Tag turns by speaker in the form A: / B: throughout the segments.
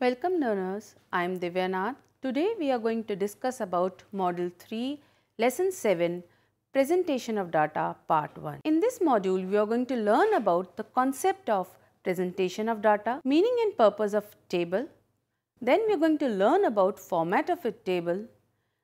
A: Welcome learners, I am Divyanath. Today we are going to discuss about Module 3, Lesson 7, Presentation of Data Part 1. In this module, we are going to learn about the concept of presentation of data, meaning and purpose of table. Then we are going to learn about format of a table.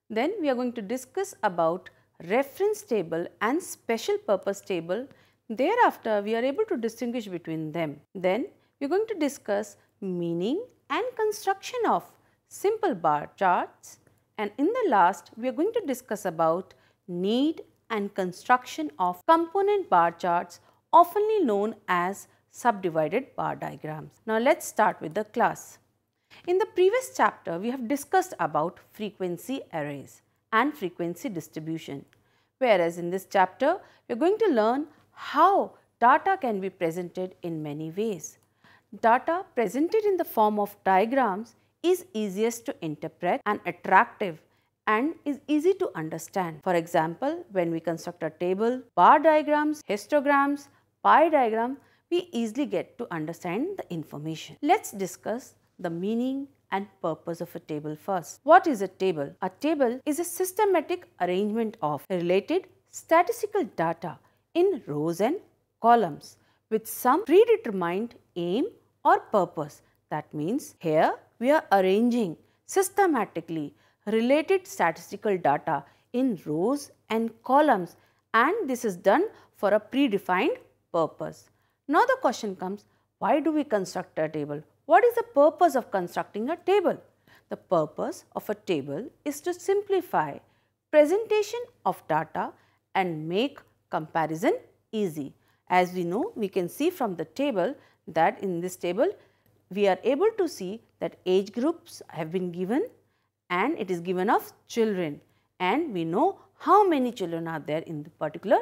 A: Then we are going to discuss about reference table and special purpose table. Thereafter, we are able to distinguish between them. Then we are going to discuss meaning and construction of simple bar charts and in the last we are going to discuss about need and construction of component bar charts oftenly known as subdivided bar diagrams. Now let's start with the class. In the previous chapter we have discussed about frequency arrays and frequency distribution whereas in this chapter we are going to learn how data can be presented in many ways. Data presented in the form of diagrams is easiest to interpret and attractive and is easy to understand. For example, when we construct a table, bar diagrams, histograms, pie diagram, we easily get to understand the information. Let's discuss the meaning and purpose of a table first. What is a table? A table is a systematic arrangement of related statistical data in rows and columns with some predetermined aim or purpose. That means here we are arranging systematically related statistical data in rows and columns and this is done for a predefined purpose. Now the question comes why do we construct a table? What is the purpose of constructing a table? The purpose of a table is to simplify presentation of data and make comparison easy. As we know, we can see from the table that in this table we are able to see that age groups have been given and it is given of children and we know how many children are there in the particular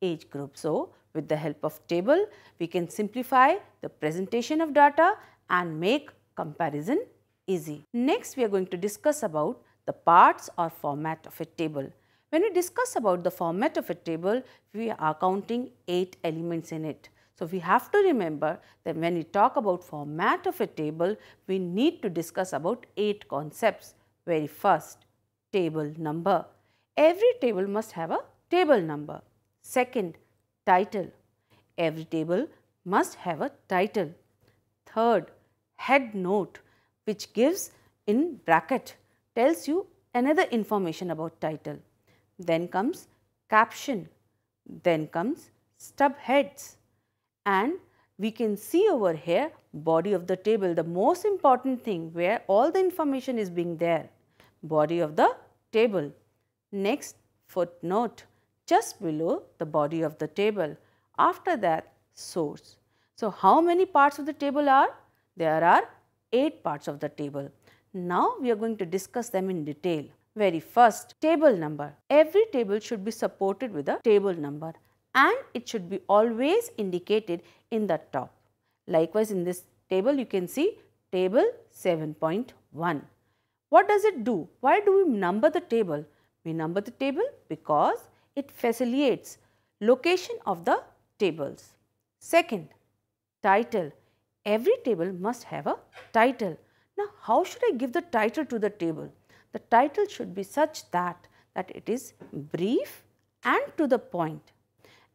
A: age group. So, with the help of table we can simplify the presentation of data and make comparison easy. Next we are going to discuss about the parts or format of a table. When we discuss about the format of a table, we are counting 8 elements in it. So, we have to remember that when we talk about format of a table, we need to discuss about 8 concepts. Very first, table number. Every table must have a table number. Second, title. Every table must have a title. Third, head note which gives in bracket tells you another information about title. Then comes caption, then comes stub heads and we can see over here body of the table the most important thing where all the information is being there body of the table. Next footnote just below the body of the table. After that source. So, how many parts of the table are? There are 8 parts of the table. Now, we are going to discuss them in detail. Very first table number. Every table should be supported with a table number and it should be always indicated in the top. Likewise, in this table you can see table 7.1. What does it do? Why do we number the table? We number the table because it facilitates location of the tables. Second, title. Every table must have a title. Now, how should I give the title to the table? The title should be such that, that it is brief and to the point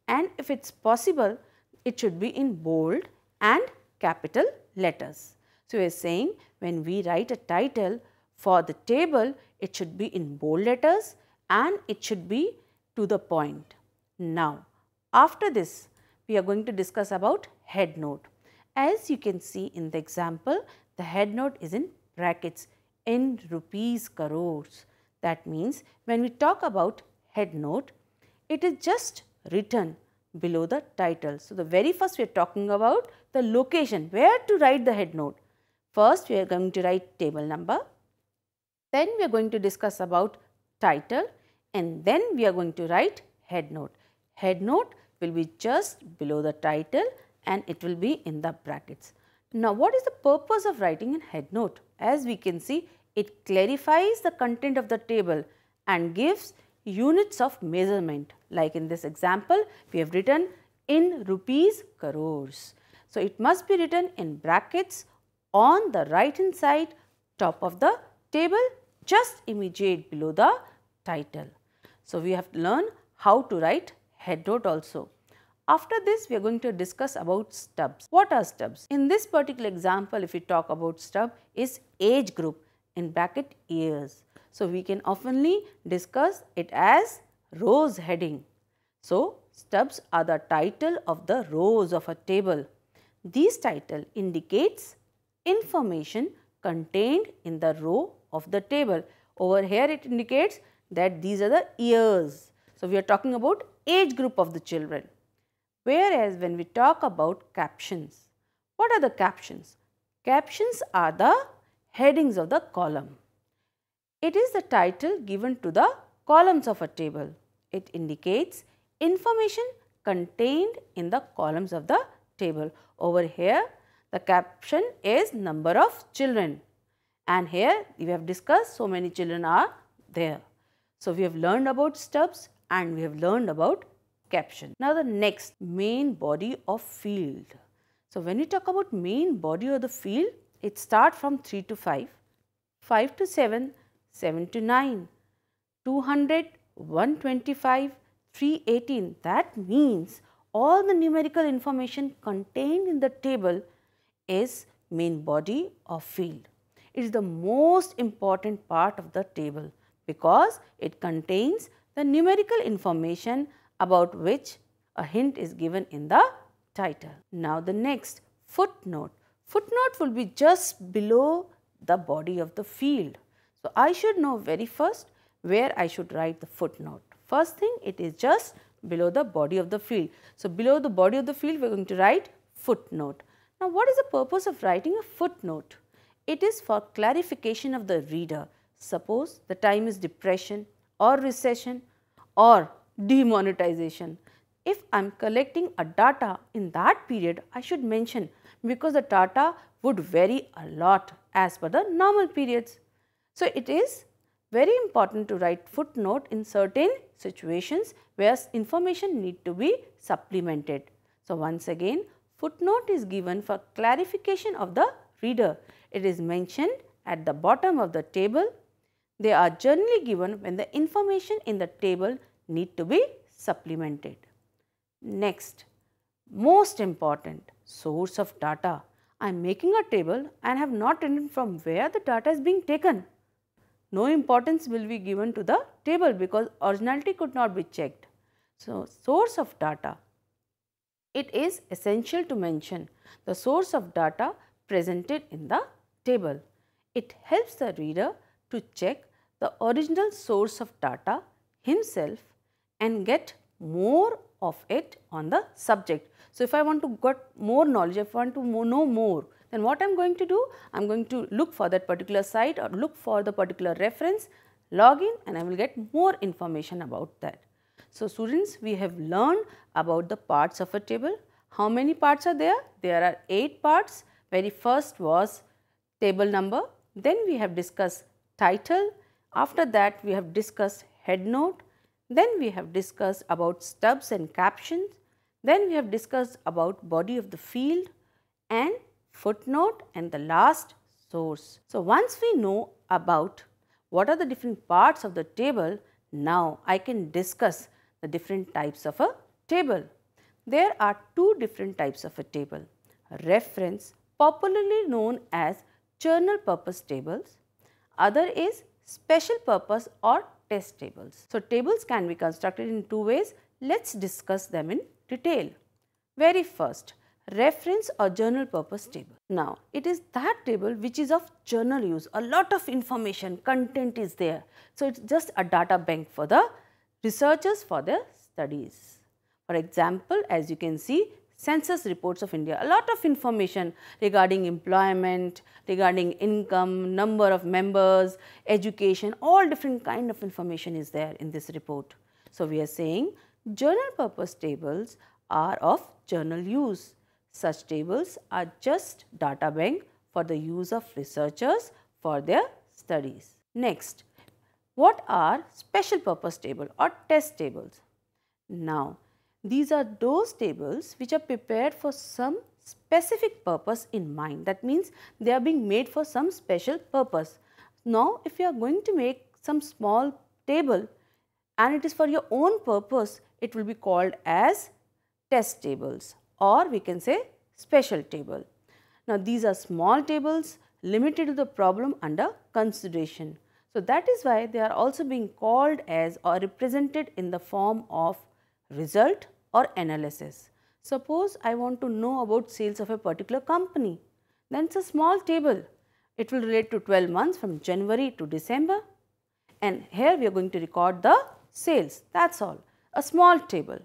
A: and if it is possible it should be in bold and capital letters. So, we are saying when we write a title for the table it should be in bold letters and it should be to the point. Now, after this we are going to discuss about head note. As you can see in the example the head note is in brackets in rupees crores. That means when we talk about head note it is just written below the title. So, the very first we are talking about the location where to write the head note. First we are going to write table number, then we are going to discuss about title and then we are going to write head note. Head note will be just below the title and it will be in the brackets. Now, what is the purpose of writing in head note? As we can see, it clarifies the content of the table and gives units of measurement. Like in this example, we have written in rupees crores. So, it must be written in brackets on the right hand side top of the table just immediate below the title. So, we have to learn how to write head note also. After this, we are going to discuss about stubs. What are stubs? In this particular example, if we talk about stub is age group in bracket years. So, we can oftenly discuss it as rows heading. So, stubs are the title of the rows of a table. These title indicates information contained in the row of the table. Over here it indicates that these are the years. So, we are talking about age group of the children. Whereas, when we talk about captions, what are the captions? Captions are the headings of the column. It is the title given to the columns of a table. It indicates information contained in the columns of the table. Over here, the caption is number of children and here we have discussed so many children are there. So, we have learned about stubs and we have learned about caption. Now, the next main body of field. So, when we talk about main body of the field, it starts from 3 to 5, 5 to 7, 7 to 9, 200, 125, 318. That means all the numerical information contained in the table is main body of field. It is the most important part of the table because it contains the numerical information about which a hint is given in the title. Now the next footnote. Footnote will be just below the body of the field. So I should know very first where I should write the footnote. First thing it is just below the body of the field. So below the body of the field we are going to write footnote. Now what is the purpose of writing a footnote? It is for clarification of the reader. Suppose the time is depression or recession or demonetization. If I am collecting a data in that period, I should mention because the data would vary a lot as per the normal periods. So, it is very important to write footnote in certain situations where information need to be supplemented. So, once again footnote is given for clarification of the reader. It is mentioned at the bottom of the table. They are generally given when the information in the table need to be supplemented. Next, most important source of data. I am making a table and have not written from where the data is being taken. No importance will be given to the table because originality could not be checked. So, source of data. It is essential to mention the source of data presented in the table. It helps the reader to check the original source of data himself and get more of it on the subject. So, if I want to get more knowledge, if I want to know more, then what I am going to do? I am going to look for that particular site or look for the particular reference, log in and I will get more information about that. So, students we have learned about the parts of a table. How many parts are there? There are 8 parts. Very first was table number, then we have discussed title, after that we have discussed head note, then we have discussed about stubs and captions. Then we have discussed about body of the field and footnote and the last source. So, once we know about what are the different parts of the table, now I can discuss the different types of a table. There are two different types of a table. Reference popularly known as general purpose tables. Other is special purpose or test tables. So, tables can be constructed in two ways. Let us discuss them in detail. Very first, reference or general purpose table. Now, it is that table which is of general use. A lot of information, content is there. So, it is just a data bank for the researchers for their studies. For example, as you can see, census reports of India, a lot of information regarding employment, regarding income, number of members, education, all different kind of information is there in this report. So, we are saying general purpose tables are of general use. Such tables are just data bank for the use of researchers for their studies. Next, what are special purpose table or test tables? Now, these are those tables which are prepared for some specific purpose in mind. That means they are being made for some special purpose. Now, if you are going to make some small table and it is for your own purpose, it will be called as test tables or we can say special table. Now, these are small tables limited to the problem under consideration. So, that is why they are also being called as or represented in the form of result or analysis. Suppose I want to know about sales of a particular company, then it is a small table. It will relate to 12 months from January to December and here we are going to record the sales that is all a small table.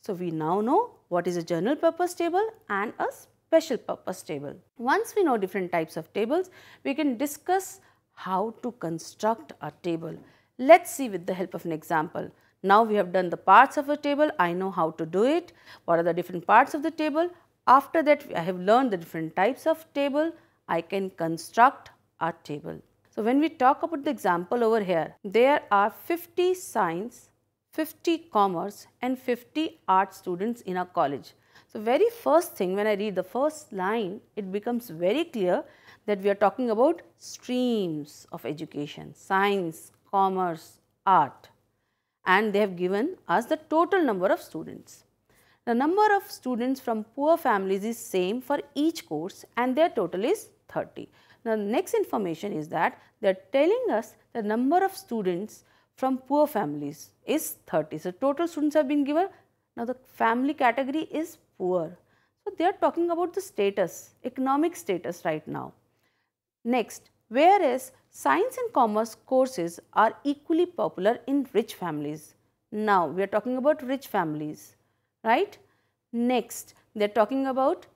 A: So, we now know what is a general purpose table and a special purpose table. Once we know different types of tables, we can discuss how to construct a table. Let's see with the help of an example. Now we have done the parts of a table, I know how to do it, what are the different parts of the table. After that I have learned the different types of table, I can construct a table. So when we talk about the example over here, there are 50 science, 50 commerce and 50 art students in a college. So very first thing when I read the first line, it becomes very clear that we are talking about streams of education, science, commerce, art and they have given us the total number of students. The number of students from poor families is same for each course and their total is 30. Now, the next information is that they are telling us the number of students from poor families is 30. So, total students have been given. Now, the family category is poor. So, they are talking about the status, economic status right now. Next, whereas science and commerce courses are equally popular in rich families. Now, we are talking about rich families, right? Next, they are talking about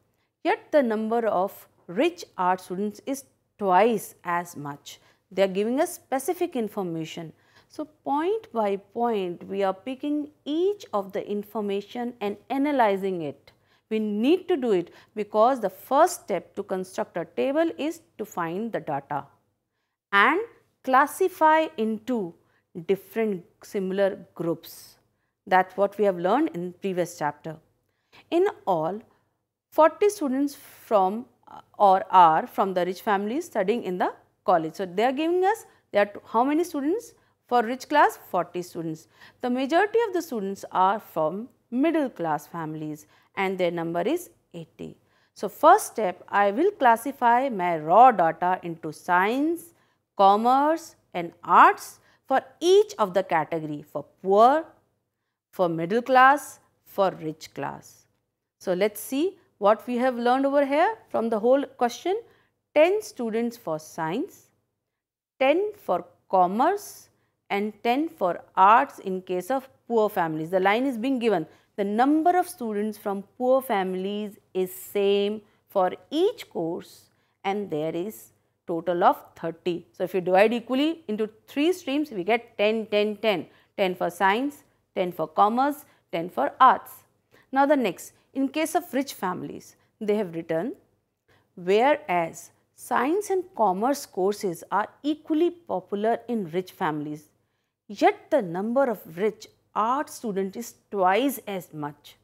A: yet the number of rich art students is twice as much. They are giving us specific information. So, point by point we are picking each of the information and analyzing it. We need to do it because the first step to construct a table is to find the data and classify into different similar groups. That is what we have learned in previous chapter. In all, 40 students from uh, or are from the rich families studying in the college. So, they are giving us that how many students for rich class 40 students. The majority of the students are from middle class families and their number is 80. So, first step I will classify my raw data into science, commerce and arts for each of the category for poor, for middle class, for rich class. So, let us see what we have learned over here from the whole question 10 students for science, 10 for commerce and 10 for arts in case of poor families. The line is being given the number of students from poor families is same for each course and there is total of 30. So, if you divide equally into 3 streams, we get 10, 10, 10, 10 for science, 10 for commerce, 10 for arts. Now, the next, in case of rich families, they have written, whereas science and commerce courses are equally popular in rich families, yet the number of rich art student is twice as much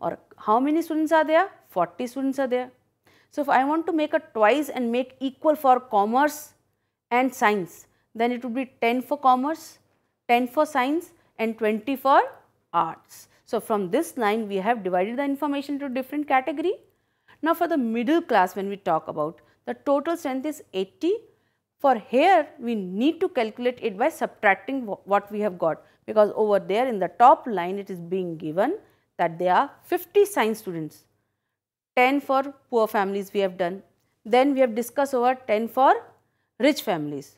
A: or how many students are there? 40 students are there. So, if I want to make a twice and make equal for commerce and science, then it would be 10 for commerce, 10 for science and 20 for arts. So, from this line we have divided the information into different category. Now, for the middle class when we talk about the total strength is 80. For here we need to calculate it by subtracting what we have got because over there in the top line it is being given that there are 50 science students, 10 for poor families we have done. Then we have discussed over 10 for rich families.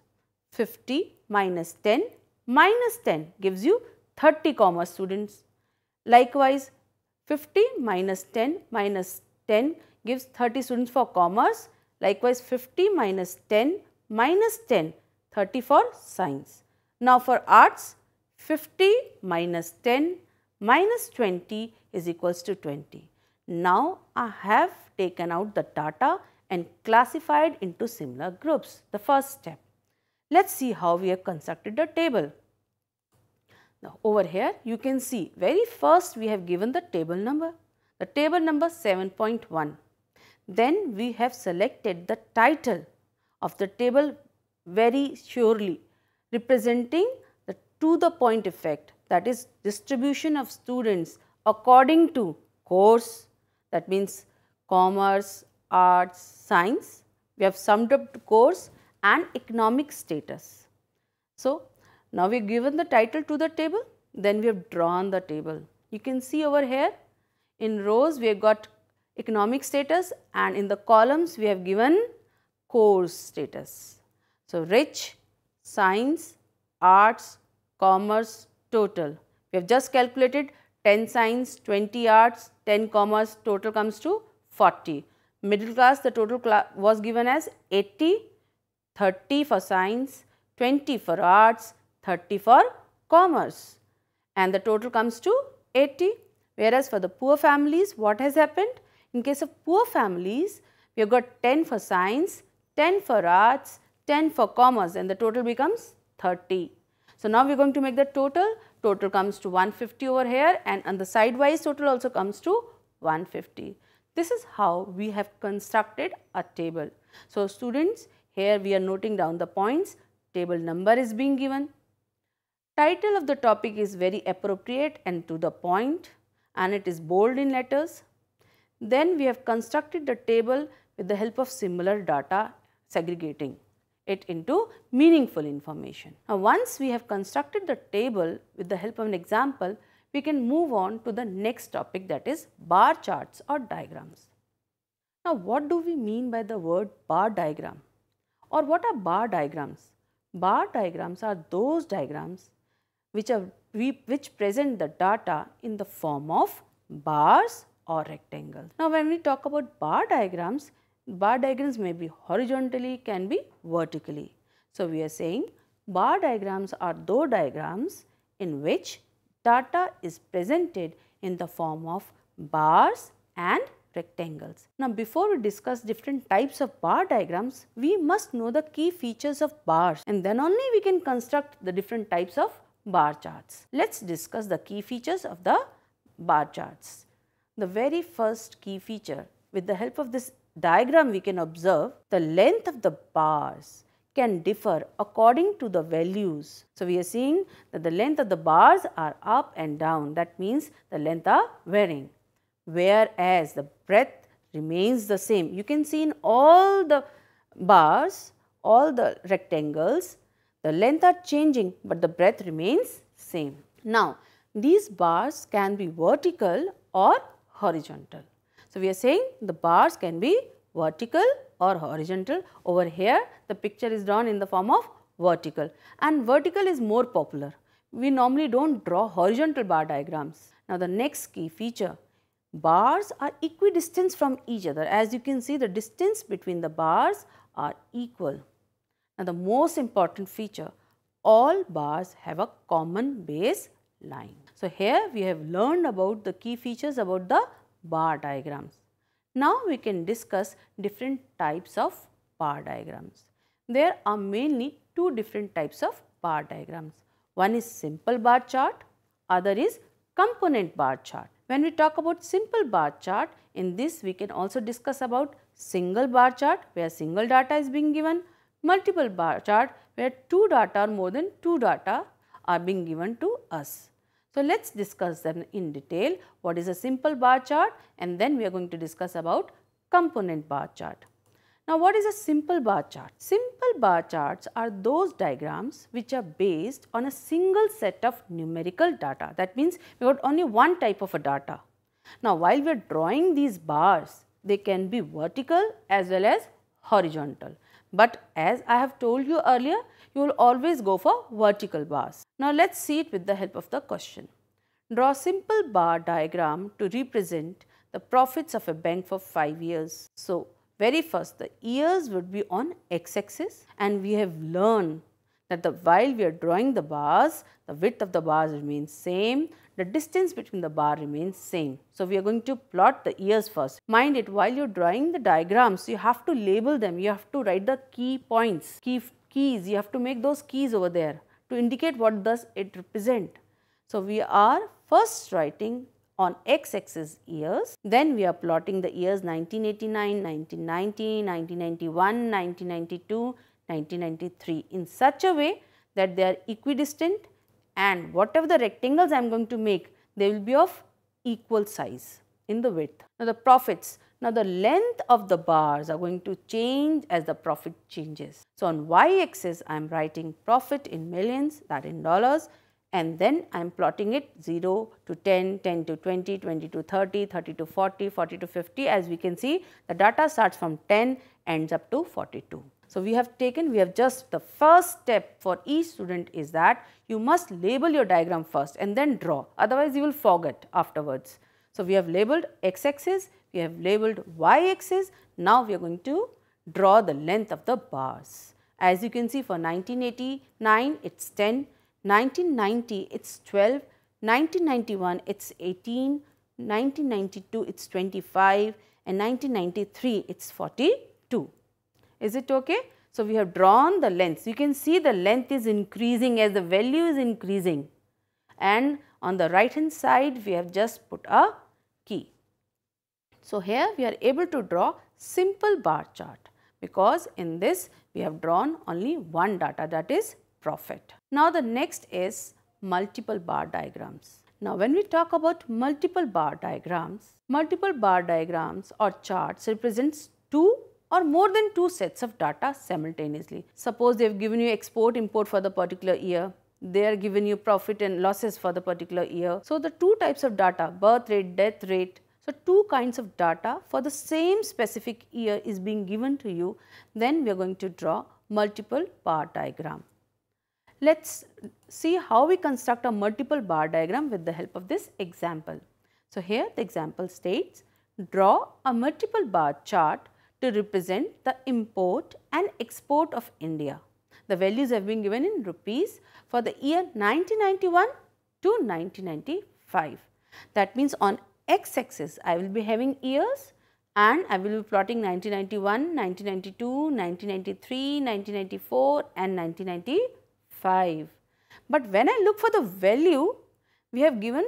A: 50 minus 10 minus 10 gives you 30 commerce students. Likewise, 50 minus 10 minus 10 gives 30 students for commerce. Likewise, 50 minus 10 minus 10, 30 for science. Now, for arts, 50 minus 10 minus 20 is equals to 20. Now, I have taken out the data and classified into similar groups, the first step. Let us see how we have constructed the table. Now, over here you can see very first we have given the table number, the table number 7.1. then we have selected the title of the table very surely representing the to the point effect that is distribution of students according to course that means commerce, arts, science. We have summed up the course and economic status. So, now we have given the title to the table then we have drawn the table. You can see over here in rows we have got economic status and in the columns we have given course status. So, rich, science, arts, commerce, total. We have just calculated 10 science, 20 arts, 10 commerce, total comes to 40. Middle class, the total was given as 80, 30 for science, 20 for arts, 30 for commerce and the total comes to 80. Whereas for the poor families, what has happened? In case of poor families, we have got 10 for science, 10 for arts, 10 for commerce and the total becomes 30. So, now we are going to make the total, total comes to 150 over here and on the sidewise total also comes to 150. This is how we have constructed a table. So, students here we are noting down the points, table number is being given. Title of the topic is very appropriate and to the point and it is bold in letters. Then we have constructed the table with the help of similar data segregating it into meaningful information. Now, once we have constructed the table with the help of an example, we can move on to the next topic that is bar charts or diagrams. Now, what do we mean by the word bar diagram or what are bar diagrams? Bar diagrams are those diagrams which, are, which present the data in the form of bars or rectangles. Now, when we talk about bar diagrams, bar diagrams may be horizontally, can be vertically. So, we are saying bar diagrams are those diagrams in which data is presented in the form of bars and rectangles. Now, before we discuss different types of bar diagrams, we must know the key features of bars and then only we can construct the different types of bar charts. Let us discuss the key features of the bar charts. The very first key feature with the help of this diagram we can observe the length of the bars can differ according to the values. So, we are seeing that the length of the bars are up and down that means the length are varying whereas the breadth remains the same. You can see in all the bars, all the rectangles the length are changing but the breadth remains same. Now, these bars can be vertical or horizontal. So, we are saying the bars can be vertical or horizontal. Over here the picture is drawn in the form of vertical and vertical is more popular. We normally do not draw horizontal bar diagrams. Now, the next key feature bars are equidistant from each other as you can see the distance between the bars are equal. Now, the most important feature, all bars have a common base line. So, here we have learned about the key features about the bar diagrams. Now, we can discuss different types of bar diagrams. There are mainly two different types of bar diagrams. One is simple bar chart, other is component bar chart. When we talk about simple bar chart, in this we can also discuss about single bar chart where single data is being given multiple bar chart where two data or more than two data are being given to us. So, let us discuss them in detail what is a simple bar chart and then we are going to discuss about component bar chart. Now, what is a simple bar chart? Simple bar charts are those diagrams which are based on a single set of numerical data. That means, we got only one type of a data. Now, while we are drawing these bars, they can be vertical as well as horizontal. But as I have told you earlier, you will always go for vertical bars. Now let us see it with the help of the question. Draw a simple bar diagram to represent the profits of a bank for 5 years. So, very first the years would be on x-axis and we have learned that the, while we are drawing the bars, the width of the bars remains same, the distance between the bar remains same. So, we are going to plot the years first. Mind it while you are drawing the diagrams you have to label them, you have to write the key points, key keys, you have to make those keys over there to indicate what does it represent. So, we are first writing on x-axis years. Then we are plotting the years 1989, 1990, 1991, 1992, 1993 in such a way that they are equidistant and whatever the rectangles I am going to make, they will be of equal size in the width. Now, the profits. Now, the length of the bars are going to change as the profit changes. So, on y-axis, I am writing profit in millions that in dollars and then I am plotting it 0 to 10, 10 to 20, 20 to 30, 30 to 40, 40 to 50 as we can see the data starts from 10 ends up to 42. So, we have taken, we have just the first step for each student is that you must label your diagram first and then draw otherwise you will forget afterwards. So, we have labeled x axis, we have labeled y axis, now we are going to draw the length of the bars. As you can see for 1989 it is 10, 1990 it is 12, 1991 it is 18, 1992 it is 25 and 1993 it is 42. Is it okay? So, we have drawn the length. You can see the length is increasing as the value is increasing and on the right hand side we have just put a key. So, here we are able to draw simple bar chart because in this we have drawn only one data that is profit. Now, the next is multiple bar diagrams. Now, when we talk about multiple bar diagrams, multiple bar diagrams or charts represents two or more than two sets of data simultaneously. Suppose they have given you export import for the particular year, they are giving you profit and losses for the particular year. So, the two types of data birth rate, death rate. So, two kinds of data for the same specific year is being given to you then we are going to draw multiple bar diagram. Let us see how we construct a multiple bar diagram with the help of this example. So, here the example states draw a multiple bar chart to represent the import and export of India. The values have been given in rupees for the year 1991 to 1995. That means on x axis I will be having years and I will be plotting 1991, 1992, 1993, 1994 and 1995. But when I look for the value we have given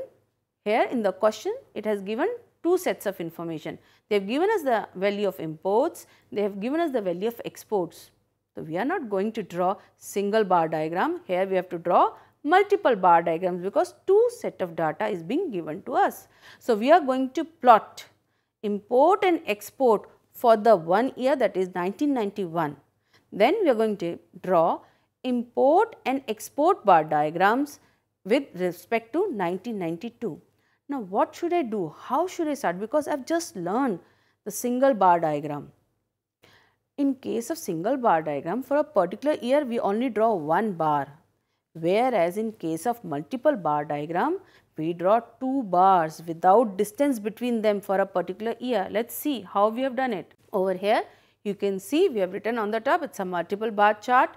A: here in the question it has given two sets of information. They have given us the value of imports, they have given us the value of exports. So, we are not going to draw single bar diagram, here we have to draw multiple bar diagrams because two set of data is being given to us. So, we are going to plot import and export for the one year that is 1991. Then we are going to draw import and export bar diagrams with respect to 1992. Now, what should I do? How should I start? Because I have just learned the single bar diagram. In case of single bar diagram, for a particular year, we only draw one bar. Whereas, in case of multiple bar diagram, we draw two bars without distance between them for a particular year. Let us see how we have done it. Over here, you can see we have written on the top, it is a multiple bar chart.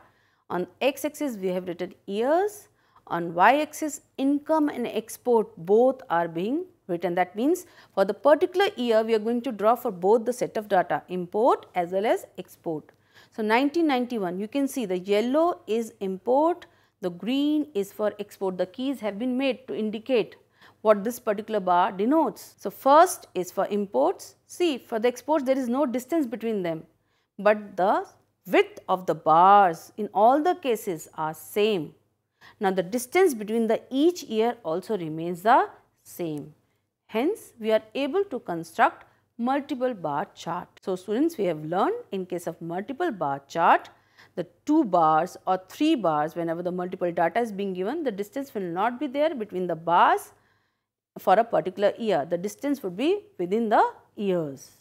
A: On x axis, we have written years on y axis income and export both are being written. That means, for the particular year we are going to draw for both the set of data import as well as export. So, 1991 you can see the yellow is import, the green is for export. The keys have been made to indicate what this particular bar denotes. So, first is for imports. See for the exports there is no distance between them, but the width of the bars in all the cases are same. Now, the distance between the each year also remains the same. Hence, we are able to construct multiple bar chart. So, students we have learned in case of multiple bar chart, the two bars or three bars whenever the multiple data is being given, the distance will not be there between the bars for a particular year. The distance would be within the years.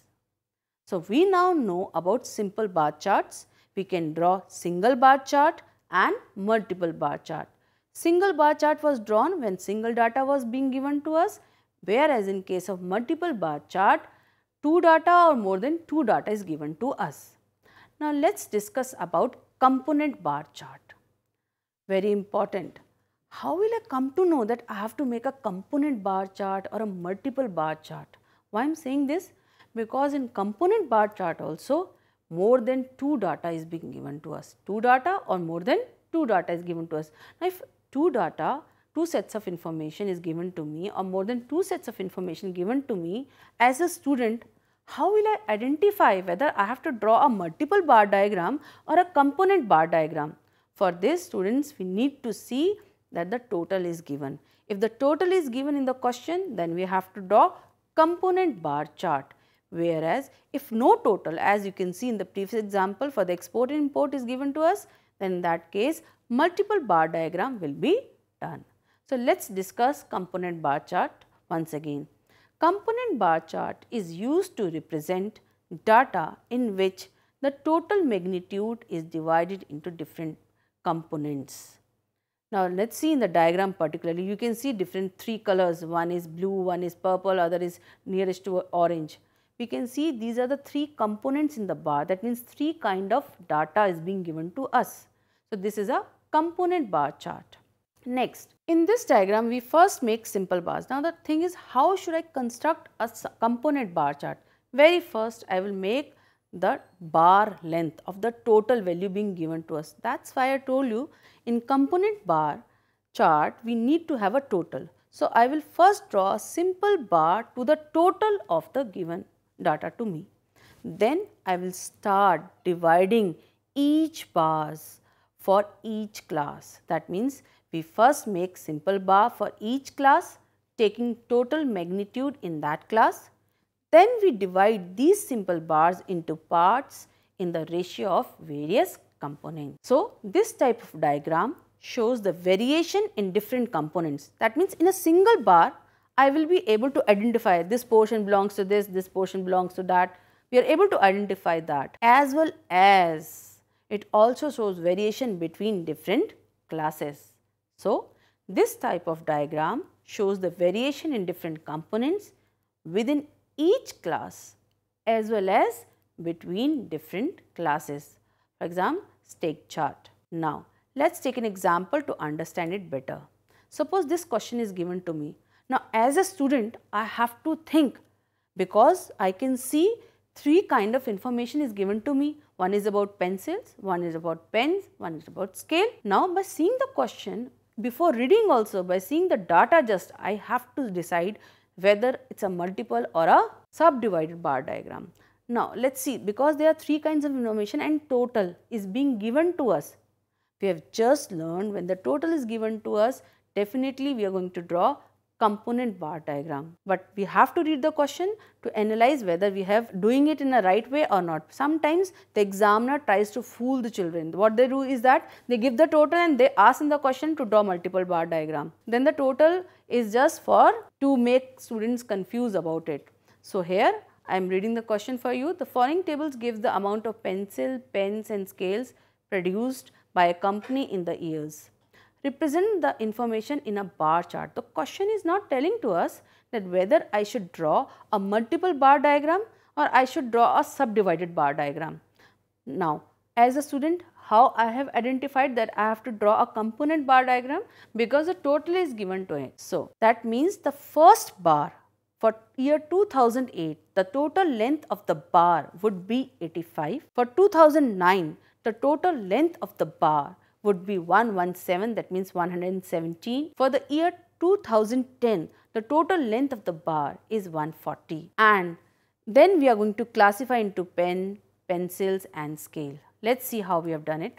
A: So, we now know about simple bar charts. We can draw single bar chart and multiple bar chart. Single bar chart was drawn when single data was being given to us whereas in case of multiple bar chart, two data or more than two data is given to us. Now, let us discuss about component bar chart. Very important. How will I come to know that I have to make a component bar chart or a multiple bar chart? Why I am saying this? Because in component bar chart also more than two data is being given to us. Two data or more than two data is given to us. Now, if two data two sets of information is given to me or more than two sets of information given to me as a student, how will I identify whether I have to draw a multiple bar diagram or a component bar diagram? For this students, we need to see that the total is given. If the total is given in the question, then we have to draw component bar chart. Whereas, if no total as you can see in the previous example for the export and import is given to us, then in that case multiple bar diagram will be done. So, let us discuss component bar chart once again. Component bar chart is used to represent data in which the total magnitude is divided into different components. Now, let us see in the diagram particularly, you can see different three colors, one is blue, one is purple, other is nearest to orange. We can see these are the three components in the bar, that means three kind of data is being given to us. So, this is a component bar chart. Next, in this diagram, we first make simple bars. Now, the thing is how should I construct a component bar chart? Very first, I will make the bar length of the total value being given to us. That is why I told you in component bar chart we need to have a total. So, I will first draw a simple bar to the total of the given data to me. Then I will start dividing each bars for each class. That means we first make simple bar for each class taking total magnitude in that class then we divide these simple bars into parts in the ratio of various components. So, this type of diagram shows the variation in different components. That means in a single bar, I will be able to identify this portion belongs to this, this portion belongs to that. We are able to identify that as well as it also shows variation between different classes. So, this type of diagram shows the variation in different components within each class as well as between different classes. For example, stake chart. Now, let us take an example to understand it better. Suppose this question is given to me. Now, as a student, I have to think because I can see three kind of information is given to me. One is about pencils, one is about pens, one is about scale. Now, by seeing the question, before reading also, by seeing the data just, I have to decide whether it is a multiple or a subdivided bar diagram. Now, let us see because there are three kinds of information and total is being given to us. We have just learned when the total is given to us, definitely we are going to draw component bar diagram. But we have to read the question to analyze whether we have doing it in a right way or not. Sometimes the examiner tries to fool the children. What they do is that they give the total and they ask in the question to draw multiple bar diagram. Then the total is just for to make students confused about it. So here I am reading the question for you. The following tables give the amount of pencil, pens and scales produced by a company in the years represent the information in a bar chart. The question is not telling to us that whether I should draw a multiple bar diagram or I should draw a subdivided bar diagram. Now, as a student, how I have identified that I have to draw a component bar diagram because the total is given to it. So, that means the first bar for year 2008, the total length of the bar would be 85. For 2009, the total length of the bar would be 117 that means 117. For the year 2010 the total length of the bar is 140 and then we are going to classify into pen, pencils and scale. Let us see how we have done it.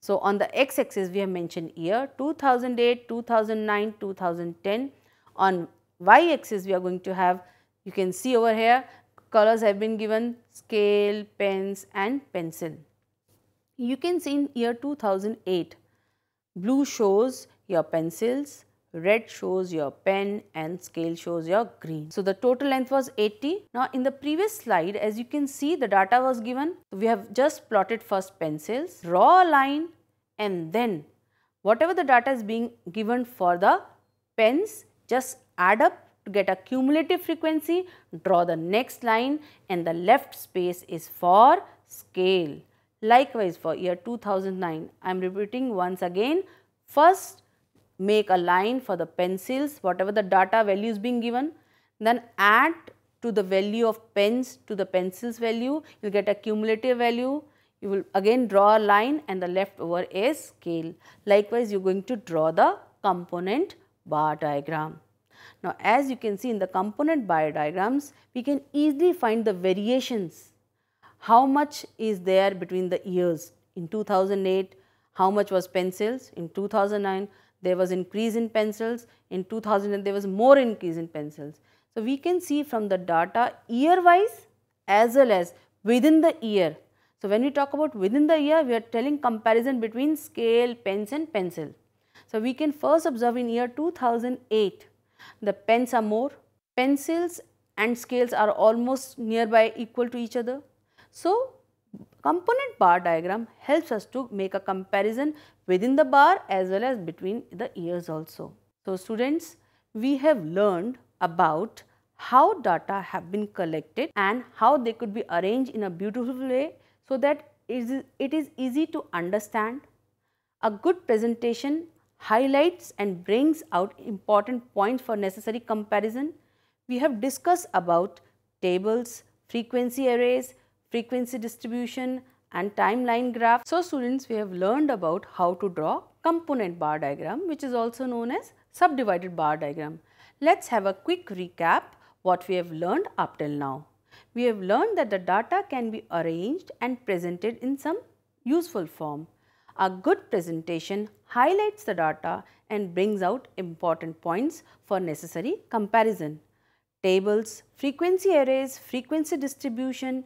A: So, on the x axis we have mentioned year 2008, 2009, 2010. On y axis we are going to have you can see over here colors have been given scale, pens and pencil. You can see in year 2008, blue shows your pencils, red shows your pen and scale shows your green. So, the total length was 80. Now, in the previous slide as you can see the data was given. We have just plotted first pencils, draw a line and then whatever the data is being given for the pens just add up to get a cumulative frequency, draw the next line and the left space is for scale. Likewise, for year 2009, I am repeating once again, first make a line for the pencils, whatever the data value is being given, then add to the value of pens to the pencils value, you will get a cumulative value, you will again draw a line and the leftover is scale. Likewise, you are going to draw the component bar diagram. Now, as you can see in the component bar diagrams, we can easily find the variations. How much is there between the years? In 2008, how much was pencils? In 2009, there was increase in pencils. In 2000, there was more increase in pencils. So, we can see from the data year wise as well as within the year. So, when we talk about within the year, we are telling comparison between scale, pens and pencil. So, we can first observe in year 2008, the pens are more, pencils and scales are almost nearby equal to each other. So, component bar diagram helps us to make a comparison within the bar as well as between the years also. So, students, we have learned about how data have been collected and how they could be arranged in a beautiful way so that it is easy to understand. A good presentation highlights and brings out important points for necessary comparison. We have discussed about tables, frequency arrays, frequency distribution and timeline graph. So, students we have learned about how to draw component bar diagram which is also known as subdivided bar diagram. Let us have a quick recap what we have learned up till now. We have learned that the data can be arranged and presented in some useful form. A good presentation highlights the data and brings out important points for necessary comparison. Tables, frequency arrays, frequency distribution,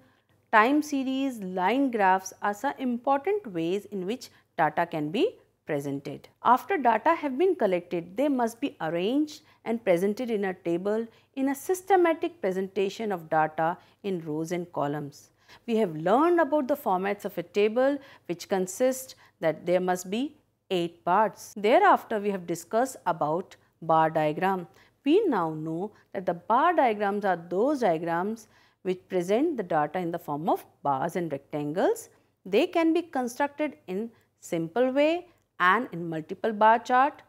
A: time series, line graphs are some important ways in which data can be presented. After data have been collected, they must be arranged and presented in a table in a systematic presentation of data in rows and columns. We have learned about the formats of a table which consist that there must be 8 parts. Thereafter, we have discussed about bar diagram. We now know that the bar diagrams are those diagrams which present the data in the form of bars and rectangles. They can be constructed in simple way and in multiple bar chart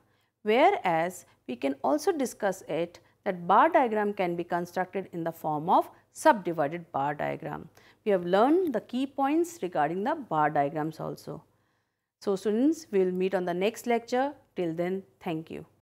A: whereas we can also discuss it that bar diagram can be constructed in the form of subdivided bar diagram. We have learned the key points regarding the bar diagrams also. So students, we will meet on the next lecture. Till then, thank you.